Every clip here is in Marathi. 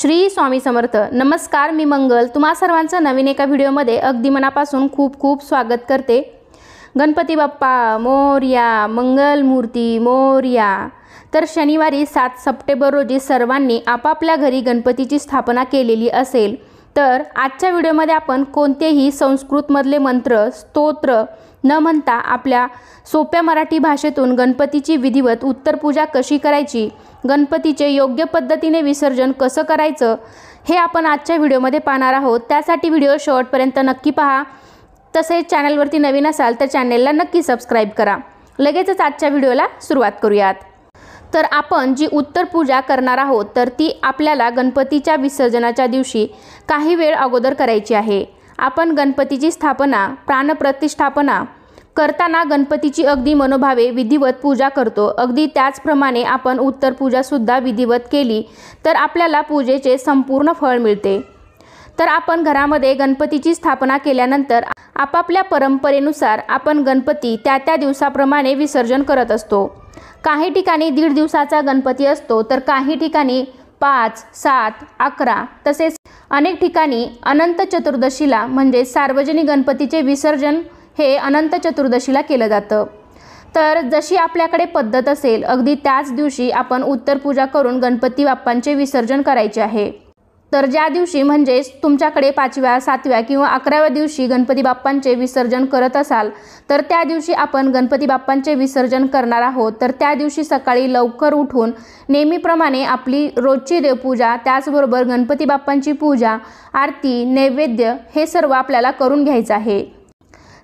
श्री स्वामी समर्थ. नमस्कार मी मंगल. तुम्हा सर्वांचं नवीन एका व्हिडिओमध्ये अगदी मनापासून खूप खूप स्वागत करते. गणपती बाप्पा मोर्या मंगलमूर्ती मोर्या. तर शनिवारी सात सप्टेंबर रोजी सर्वांनी आपापल्या घरी गणपतीची स्थापना केलेली असेल. तर आजच्या व्हिडिओमध्ये आपण कोणतेही संस्कृतमधले मंत्र स्तोत्र न म्हणता आपल्या सोप्या मराठी भाषेतून गणपतीची विधिवत उत्तरपूजा कशी करायची? गणपतीचे योग्य पद्धतीने विसर्जन कसं करायचं? हे आपण आजच्या व्हिडिओमध्ये पाहणार आहोत. त्यासाठी व्हिडिओ शेवटपर्यंत नक्की पहा. तसेच चॅनलवरती नवीन असाल तर चॅनेलला नक्की सबस्क्राईब करा. लगेचच आजच्या व्हिडिओला सुरुवात करूयात. तर आपण जी उत्तर पूजा करणार आहोत तर ती आपल्याला गणपतीच्या विसर्जनाच्या दिवशी काही वेळ अगोदर करायची आहे. आपण गणपतीची स्थापना प्राणप्रतिष्ठापना करताना गणपतीची अगदी मनोभावे विधिवत पूजा करतो. अगदी त्याचप्रमाणे आपण उत्तर पूजासुद्धा विधिवत केली तर आपल्याला पूजेचे संपूर्ण फळ मिळते. तर आपण घरामध्ये गणपतीची स्थापना केल्यानंतर आपापल्या परंपरेनुसार आपण गणपती त्या त्या दिवसाप्रमाणे विसर्जन करत असतो. काही ठिकाणी दीड दिवसाचा गणपती असतो तर काही ठिकाणी पाच सात अकरा तसेच अनेक ठिकाणी अनंत चतुर्दशीला म्हणजे सार्वजनिक गणपतीचे विसर्जन हे अनंत चतुर्दशीला केलं जातं. तर जशी आपल्याकडे पद्धत असेल अगदी त्याच दिवशी आपण उत्तर पूजा करून गणपती बाप्पांचे विसर्जन करायचे आहे. तर ज्या दिवशी म्हणजेच तुमच्याकडे पाचव्या सातव्या किंवा अकराव्या दिवशी गणपती बाप्पांचे विसर्जन करत असाल तर त्या दिवशी आपण गणपती बाप्पांचे विसर्जन करणार आहोत. तर त्या दिवशी सकाळी लवकर उठून नेहमीप्रमाणे आपली रोजची देवपूजा त्याचबरोबर गणपती बाप्पांची पूजा आरती नैवेद्य हे सर्व आपल्याला करून घ्यायचं आहे.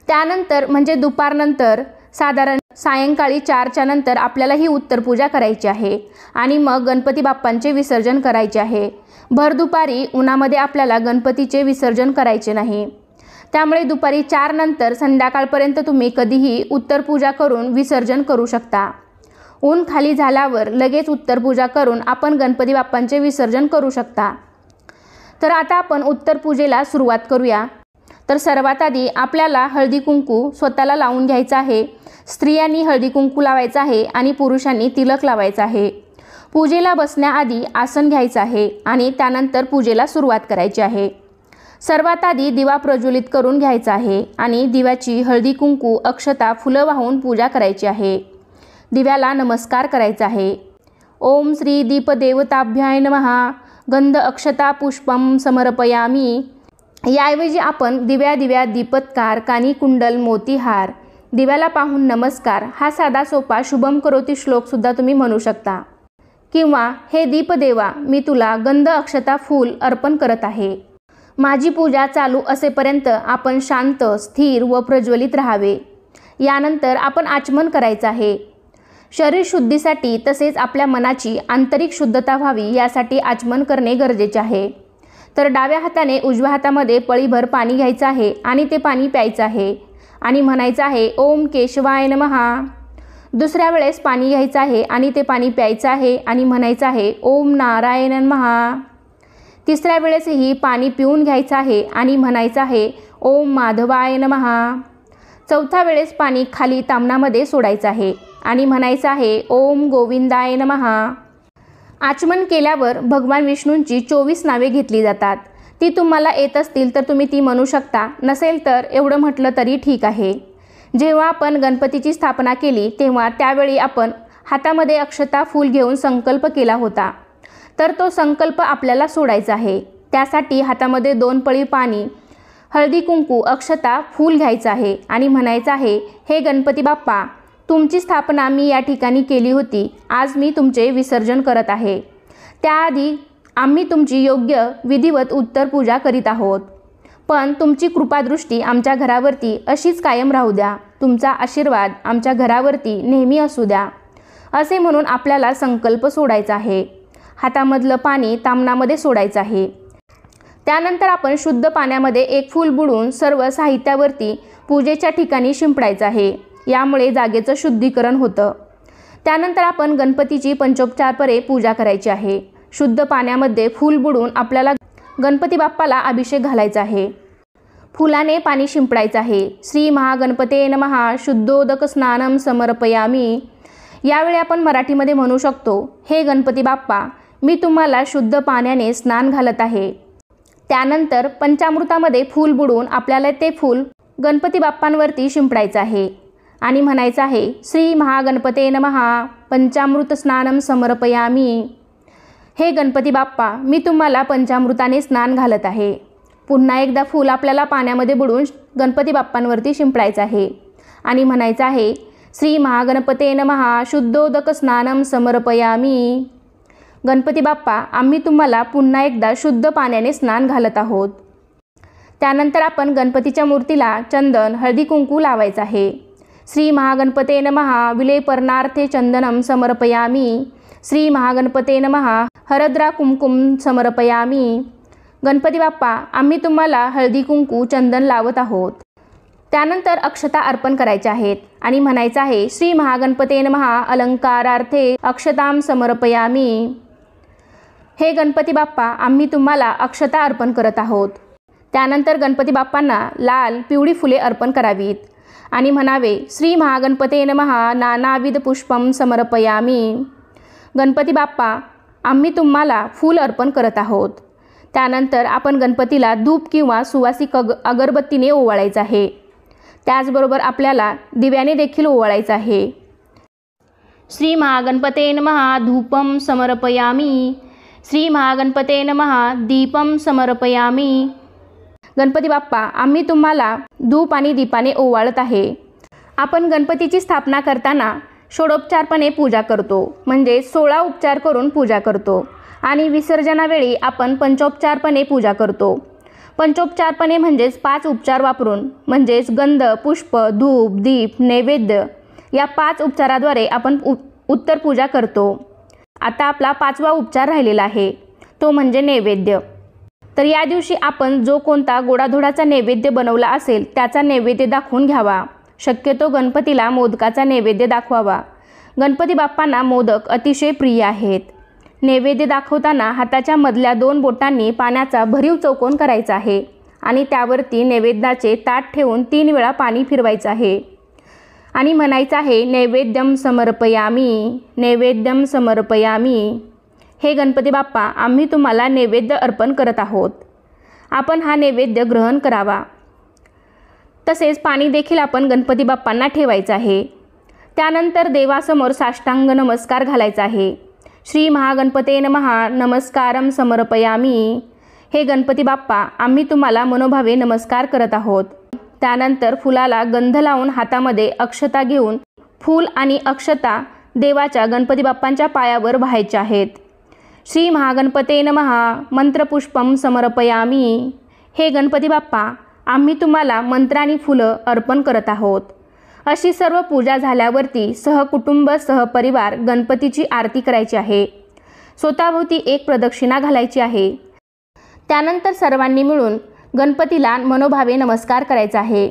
त्यानंतर म्हणजे दुपारनंतर साधारण सायंकाळी चारच्या नंतर आपल्याला ही उत्तरपूजा करायची आहे आणि मग गणपती बाप्पांचे विसर्जन करायचे आहे. भर दुपारी उन्हामध्ये आपल्याला गणपतीचे विसर्जन करायचे नाही. त्यामुळे दुपारी चार नंतर संध्याकाळपर्यंत तुम्ही कधीही उत्तरपूजा करून विसर्जन करू शकता. ऊन खाली झाल्यावर लगेच उत्तरपूजा करून आपण गणपती बाप्पांचे विसर्जन करू शकता. तर आता आपण उत्तरपूजेला सुरुवात करूया. तर सर्वात आधी आपल्याला हळदी कुंकू स्वतःला लावून घ्यायचं आहे. स्त्रियांनी हळदी कुंकू लावायचं आहे आणि पुरुषांनी तिलक लावायचं आहे. पूजेला बसण्याआधी आसन घ्यायचं आहे आणि त्यानंतर पूजेला सुरुवात करायची आहे. सर्वात आधी दिवा प्रज्वलित करून घ्यायचा आहे आणि दिव्याची हळदी कुंकू अक्षता फुलं वाहून पूजा करायची आहे. दिव्याला नमस्कार करायचा आहे. ओम श्री दीपदेवताभ्याय नमहा गंध अक्षता पुष्पम समर्पयामी. याऐवजी आपण दिव्या दिव्या दीपत्कार कानी कुंडल मोतीहार दिव्याला पाहून नमस्कार हा साधा सोपा शुभम करोती श्लोकसुद्धा तुम्ही म्हणू शकता. किंवा हे दीपदेवा मी तुला गंध अक्षता फूल अर्पण करत आहे. माझी पूजा चालू असेपर्यंत आपण शांत स्थिर व प्रज्वलित राहावे. यानंतर आपण आचमन करायचं आहे. शरीर शुद्धीसाठी तसेच आपल्या मनाची आंतरिक शुद्धता व्हावी यासाठी आचमन करणे गरजेचे आहे. तर डाव्या हाताने उजव्या हातामध्ये पळीभर पाणी घ्यायचं आहे आणि ते पाणी प्यायचं आहे. आणि म्हणायचं आहे ओम केशवाय नमहा. दुसऱ्या वेळेस पाणी घ्यायचं आहे आणि ते पाणी प्यायचं आहे आणि म्हणायचं आहे ओम नारायणन महा. तिसऱ्या वेळेसही पाणी पिऊन घ्यायचं आहे आणि म्हणायचं आहे ओम माधवाय महा चौथ्या वेळेस पाणी खाली तामणामध्ये सोडायचं आहे आणि म्हणायचं आहे ओम गोविंदाय महा आचमन केल्यावर भगवान विष्णूंची चोवीस नावे घेतली जातात. ती तुम्हाला येत असतील तर तुम्ही ती म्हणू शकता. नसेल तर एवढं म्हटलं तरी ठीक आहे. जेव्हा आपण गणपतीची स्थापना केली तेव्हा त्यावेळी आपण हातामध्ये अक्षता फूल घेऊन संकल्प केला होता. तर तो संकल्प आपल्याला सोडायचा आहे. त्यासाठी हातामध्ये दोन पळी पाणी हळदी कुंकू अक्षता फूल घ्यायचं आहे आणि म्हणायचं आहे हे गणपती बाप्पा तुमची स्थापना मी या ठिकाणी केली होती. आज मी तुमचे विसर्जन करत आहे. त्याआधी आम्ही तुमची योग्य विधिवत उत्तर पूजा करीत आहोत. पण तुमची कृपादृष्टी आमच्या घरावरती अशीच कायम राहू द्या. तुमचा आशीर्वाद आमच्या घरावरती नेहमी असू द्या. असे म्हणून आपल्याला संकल्प सोडायचा आहे. हातामधलं पाणी तामणामध्ये सोडायचं आहे. त्यानंतर आपण शुद्ध पाण्यामध्ये एक फूल बुडून सर्व साहित्यावरती पूजेच्या ठिकाणी शिंपडायचं आहे. यामुळे जागेचं शुद्धीकरण होतं. त्यानंतर आपण गणपतीची पंचोपचारपरे पूजा करायची आहे. शुद्ध पाण्यामध्ये फूल बुडून आपल्याला गणपती बाप्पाला अभिषेक घालायचा आहे. फुलाने पाणी शिंपडायचं आहे. श्री महागणपते नमहा शुद्धोदक स्नानम समर्पयामी. यावेळी आपण मराठीमध्ये म्हणू शकतो हे गणपती बाप्पा मी तुम्हाला शुद्ध पाण्याने स्नान घालत आहे. त्यानंतर पंचामृतामध्ये फूल बुडून आपल्याला ते फूल गणपती बाप्पांवरती शिंपडायचं आहे. आणि म्हणायचं आहे श्री महागणपते नमहा पंचामृत स्नानम समर्पयामी. हे गणपती बाप्पा मी तुम्हाला पंचामृताने स्नान घालत आहे. पुन्हा एकदा फूल आपल्याला पाण्यामध्ये बुडून गणपती बाप्पांवरती शिंपडायचं आहे. आणि म्हणायचं आहे श्री महागणपते महा शुद्धोदक स्नानम समर्पयामी. गणपती बाप्पा आम्ही तुम्हाला पुन्हा एकदा शुद्ध पाण्याने स्नान घालत आहोत. त्यानंतर आपण गणपतीच्या मूर्तीला चंदन हळदी कुंकू लावायचं आहे. श्री महागणपते महा विलेपर्णार्थे चंदनम समर्पयामी. श्री महागणपते महा हरद्रा कुमकुम समर्पयामी. गणपती बाप्पा आम्ही तुम्हाला हळदी कुंकू चंदन लावत आहोत. त्यानंतर अक्षता अर्पण करायच्या आहेत आणि म्हणायचं आहे श्री महागणपतेन महा अलंकारार्थे अक्षताम समर्पयामी. हे गणपती बाप्पा आम्ही तुम्हाला अक्षता अर्पण करत आहोत. त्यानंतर गणपती बाप्पांना लाल पिवळी फुले अर्पण करावीत आणि म्हणावे श्री महागणपतेन महा नानाविध पुष्पम समर्पयामी. गणपती बाप्पा आम्ही तुम्हाला फूल अर्पण करत आहोत. त्यानंतर आपण गणपतीला धूप किंवा सुवासिक अग अगरबत्तीने ओवाळायचं आहे. त्याचबरोबर आपल्याला दिव्याने देखील ओवाळायचं आहे. श्री महागणपते महा धूपम समर्पयामी. श्री महागणपते महा दीपम समर्पयामी. गणपती बाप्पा आम्ही तुम्हाला धूप आणि दीपाने ओवाळत आहे. आपण गणपतीची स्थापना करताना षोडोपचारपणे पूजा करतो. म्हणजे सोळा उपचार करून पूजा करतो. आणि विसर्जनावेळी आपण पंचोपचारपणे पूजा करतो. पंचोपचारपणे म्हणजेच पाच उपचार वापरून म्हणजेच गंध पुष्प धूप दीप नैवेद्य या पाच उपचाराद्वारे आपण उ उत्तर पूजा करतो. आता आपला पाचवा उपचार राहिलेला आहे. तो म्हणजे नैवेद्य. तर या दिवशी आपण जो कोणता गोडाधोडाचा नैवेद्य बनवला असेल त्याचा नैवेद्य दाखवून घ्यावा. शक्यतो गणपतीला मोदकाचा नैवेद्य दाखवावा. गणपती बाप्पांना मोदक अतिशय प्रिय आहेत. नैवेद्य दाखवताना हाताच्या मधल्या दोन बोटांनी पाण्याचा भरीव चौकोन करायचा आहे आणि त्यावरती नैवेद्याचे ताट ठेवून तीन वेळा पाणी फिरवायचं आहे. आणि म्हणायचं आहे नैवेद्यम समर्पयामी नैवेद्यम समर्पयामी. हे गणपती बाप्पा आम्ही तुम्हाला नैवेद्य अर्पण करत आहोत. आपण हा नैवेद्य ग्रहण करावा. तसेच पाणी देखील आपण गणपती बाप्पांना ठेवायचं आहे. त्यानंतर देवासमोर साष्टांग नमस्कार घालायचा आहे. श्री महागणपते नमहा नमस्कारम समर्पयामी. हे गणपती बाप्पा आम्ही तुम्हाला मनोभावे नमस्कार करत आहोत. त्यानंतर फुलाला गंध लावून हातामध्ये अक्षता घेऊन फूल आणि अक्षता देवाच्या गणपती बाप्पांच्या पायावर व्हायच्या आहेत. श्री महागणपते नमहा मंत्रपुष्पम समर्पयामी. हे गणपती बाप्पा आम्ही तुम्हाला मंत्र आणि फुलं अर्पण करत आहोत. अशी सर्व पूजा झाल्यावरती सहकुटुंब सहपरिवार गणपतीची आरती करायची आहे. स्वतःभोवती एक प्रदक्षिणा घालायची आहे. त्यानंतर सर्वांनी मिळून गणपतीला मनोभावे नमस्कार करायचा आहे.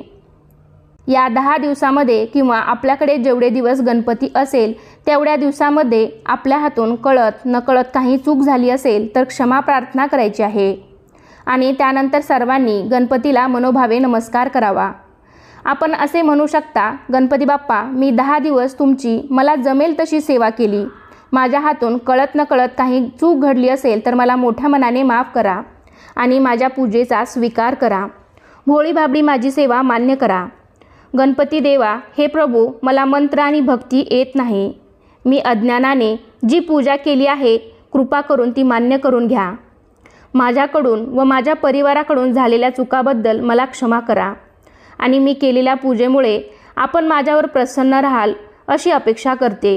या दहा दिवसामध्ये किंवा आपल्याकडे जेवढे दिवस गणपती असेल तेवढ्या दिवसामध्ये आपल्या हातून कळत नकळत काही चूक झाली असेल तर क्षमा प्रार्थना करायची आहे. आणि त्यानंतर सर्वांनी गणपतीला मनोभावे नमस्कार करावा. आपण असे म्हणू शकता गणपती बाप्पा मी दहा दिवस तुमची मला जमेल तशी सेवा केली. माझ्या हातून कळत नकळत काही चूक घडली असेल तर मला मोठ्या मनाने माफ करा आणि माझ्या पूजेचा स्वीकार करा. भोळी भाबडी माझी सेवा मान्य करा. गणपती देवा हे प्रभू मला मंत्र आणि भक्ती येत नाही. मी अज्ञानाने जी पूजा केली आहे कृपा करून ती मान्य करून घ्या. माझ्याकडून व माझ्या परिवाराकडून झालेल्या चुकाबद्दल मला क्षमा करा. आणि मी केलेल्या पूजेमुळे आपण माझ्यावर प्रसन्न राहाल अशी अपेक्षा करते.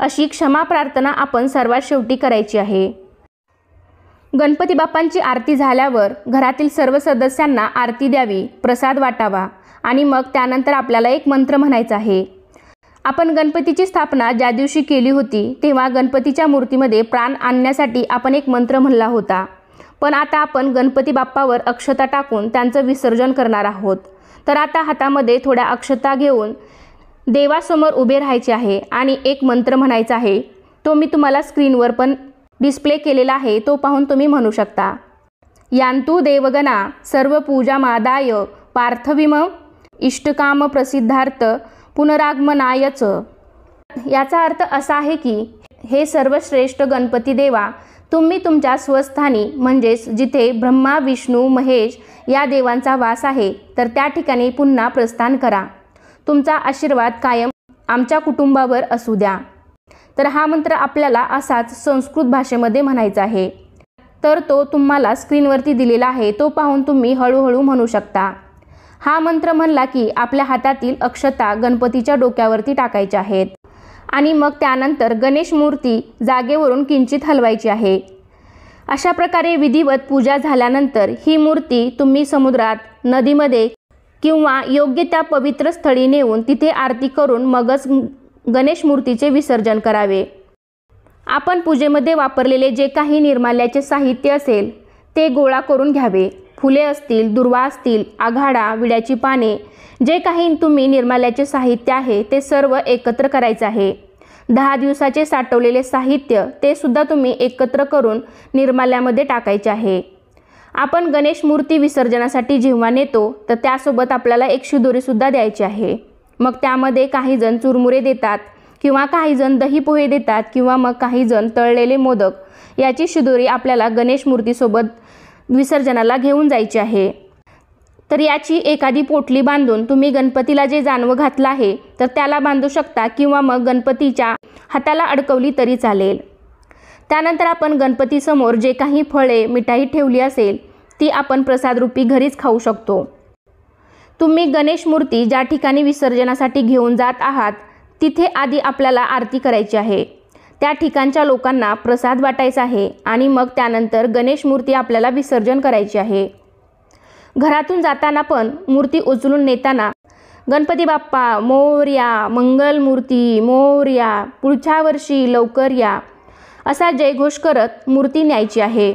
अशी क्षमा प्रार्थना आपण सर्वात शेवटी करायची आहे. गणपती बाप्पांची आरती झाल्यावर घरातील सर्व सदस्यांना आरती द्यावी प्रसाद वाटावा आणि मग त्यानंतर आपल्याला एक मंत्र म्हणायचा आहे. आपण गणपतीची स्थापना ज्या दिवशी केली होती तेव्हा गणपतीच्या मूर्तीमध्ये प्राण आणण्यासाठी आपण एक मंत्र म्हणला होता. पण आता आपण गणपती बाप्पावर अक्षता टाकून त्यांचं विसर्जन करणार आहोत. तर आता हातामध्ये थोड्या अक्षता घेऊन देवासमोर उभे राहायचे आहे आणि एक मंत्र म्हणायचा आहे. तो मी तुम्हाला स्क्रीनवर पण डिस्प्ले केलेला आहे. तो पाहून तुम्ही म्हणू शकता. यांतू देवगणा सर्व पूजा मादाय पार्थविम इष्टकाम प्रसिद्धार्थ पुनरागमनायच. याचा अर्थ असा आहे की हे सर्वश्रेष्ठ गणपती देवा तुम्ही तुमच्या स्वस्थानी म्हणजेच जिथे ब्रह्मा विष्णू महेश या देवांचा वास आहे तर त्या ठिकाणी पुन्हा प्रस्थान करा. तुमचा आशीर्वाद कायम आमच्या कुटुंबावर असू द्या. तर हा मंत्र आपल्याला असाच संस्कृत भाषेमध्ये म्हणायचा आहे. तर तो तुम्हाला स्क्रीनवरती दिलेला आहे तो पाहून तुम्ही हळूहळू म्हणू शकता. हा मंत्र म्हणला की आपल्या हातातील अक्षता गणपतीच्या डोक्यावरती टाकायच्या आहेत. आणि मग त्यानंतर गणेश मूर्ती जागेवरून किंचित हलवायची आहे. अशा प्रकारे विधिवत पूजा झाल्यानंतर ही मूर्ती तुम्ही समुद्रात नदीमध्ये किंवा योग्य त्या पवित्र स्थळी नेऊन तिथे आरती करून मगच गणेश मूर्तीचे विसर्जन करावे. आपण पूजेमध्ये वापरलेले जे काही निर्माल्याचे साहित्य असेल ते गोळा करून घ्यावे. फुले असतील दुर्वा असतील आघाडा विड्याची पाने जे काही तुम्ही निर्माल्याचे साहित्य आहे ते सर्व एकत्र करायचे आहे. दहा दिवसाचे साठवलेले साहित्य ते सुद्धा तुम्ही एकत्र करून निर्माल्यामध्ये टाकायचे आहे. आपण गणेश मूर्ती विसर्जनासाठी जेव्हा नेतो तर त्यासोबत आपल्याला एक शिदोरीसुद्धा द्यायची आहे. मग त्यामध्ये काही जण चुरमुरे देतात किंवा काही जण दही पोहे देतात किंवा मग काही जण तळलेले मोदक याची शिदोरी आपल्याला गणेश मूर्तीसोबत विसर्जनाला घेऊन जायची आहे. तर याची एखादी पोटली बांधून तुम्ही गणपतीला जे जानवं घातलं आहे तर त्याला बांधू शकता किंवा मग गणपतीच्या हाताला अडकवली तरी चालेल. त्यानंतर आपण गणपतीसमोर जे काही फळे मिठाई ठेवली असेल ती आपण प्रसादरूपी घरीच खाऊ शकतो. तुम्ही गणेश मूर्ती ज्या ठिकाणी विसर्जनासाठी घेऊन जात आहात तिथे आधी आपल्याला आरती करायची आहे. त्या ठिकाणच्या लोकांना प्रसाद वाटायचा आहे आणि मग त्यानंतर गणेश मूर्ती आपल्याला विसर्जन करायची आहे. घरातून जाताना पण मूर्ती उचलून नेताना गणपती बाप्पा मोर्या मंगल मूर्ती मोर्या पुढच्या वर्षी लवकर या असा जयघोष करत मूर्ती न्यायची आहे.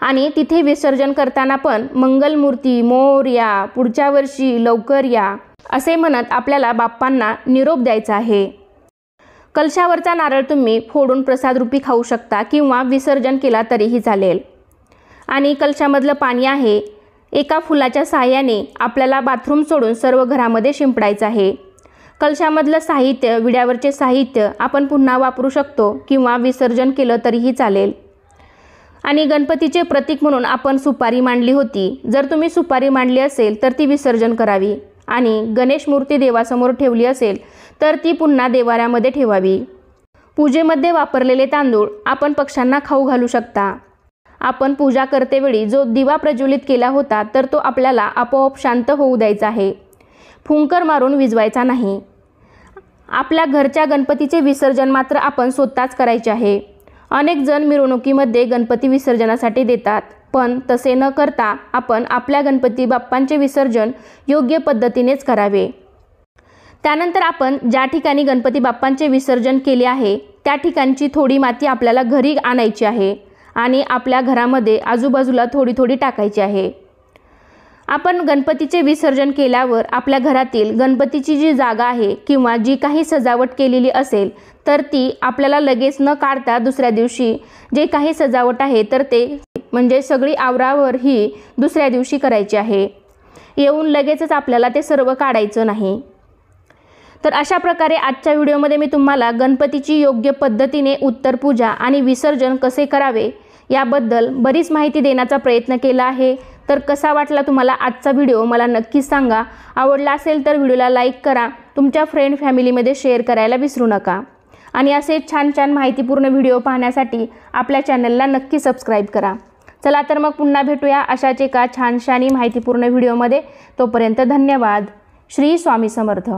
आणि तिथे विसर्जन करताना पण मंगल मूर्ती मोर्या पुढच्या वर्षी लवकर या असे म्हणत आपल्याला बाप्पांना निरोप द्यायचा आहे. कलशावरचा नारळ तुम्ही फोडून प्रसादरूपी खाऊ शकता किंवा विसर्जन केला तरीही चालेल. आणि कलशामधलं पाणी आहे. एका फुलाच्या साहाय्याने आपल्याला बाथरूम सोडून सर्व घरामध्ये शिंपडायचं आहे. कलशामधलं साहित्य विड्यावरचे साहित्य आपण पुन्हा वापरू शकतो किंवा विसर्जन केलं तरीही चालेल. आणि गणपतीचे प्रतीक म्हणून आपण सुपारी मांडली होती. जर तुम्ही सुपारी मांडली असेल तर ती विसर्जन करावी. आणि गणेश मूर्ती देवासमोर ठेवली असेल तर ती पुन्हा देवाऱ्यामध्ये ठेवावी. पूजेमध्ये वापरलेले तांदूळ आपण पक्ष्यांना खाऊ घालू शकता. आपण पूजा करतेवेळी जो दिवा प्रज्वलित केला होता तर तो आपल्याला आपोआप शांत होऊ द्यायचा आहे. फुंकर मारून विजवायचा नाही. आपल्या घरच्या गणपतीचे विसर्जन मात्र आपण स्वतःच करायचे आहे. अनेक जण मिरवणुकीमध्ये गणपती विसर्जनासाठी देतात. पण तसे न करता आपण आपल्या गणपती बाप्पांचे विसर्जन योग्य पद्धतीनेच करावे. त्यानंतर आपण ज्या ठिकाणी गणपती बाप्पांचे विसर्जन केले आहे त्या ठिकाणची थोडी माती आपल्याला घरी आणायची आहे आणि आपल्या घरामध्ये आजूबाजूला थोडी थोडी टाकायची आहे. आपण गणपतीचे विसर्जन केल्यावर आपल्या घरातील गणपतीची जी जागा आहे किंवा जी काही सजावट केलेली असेल तर ती आपल्याला लगेच न काढता दुसऱ्या दिवशी जे काही सजावट आहे तर ते म्हणजे सगळी आवरावर ही दुसऱ्या दिवशी करायची आहे. येऊन लगेचच आपल्याला ते सर्व काढायचं नाही. तर अशा प्रकारे आजच्या व्हिडिओमध्ये मी तुम्हाला गणपतीची योग्य पद्धतीने उत्तर पूजा आणि विसर्जन कसे करावे याबद्दल बरीच माहिती देण्याचा प्रयत्न केला आहे. तर कसा वाटला तुम्हाला आजचा व्हिडिओ मला नक्कीच सांगा. आवडला असेल तर व्हिडिओला लाईक करा. तुमच्या फ्रेंड फॅमिलीमध्ये शेअर करायला विसरू नका. आणि असे छान छान माहितीपूर्ण व्हिडिओ पाहण्यासाठी आपल्या चॅनलला नक्की सबस्क्राईब करा. चला तर मग पुन्हा भेटूया अशाच एका छानशानी माहितीपूर्ण व्हिडिओमध्ये. तोपर्यंत धन्यवाद. श्री स्वामी समर्थ.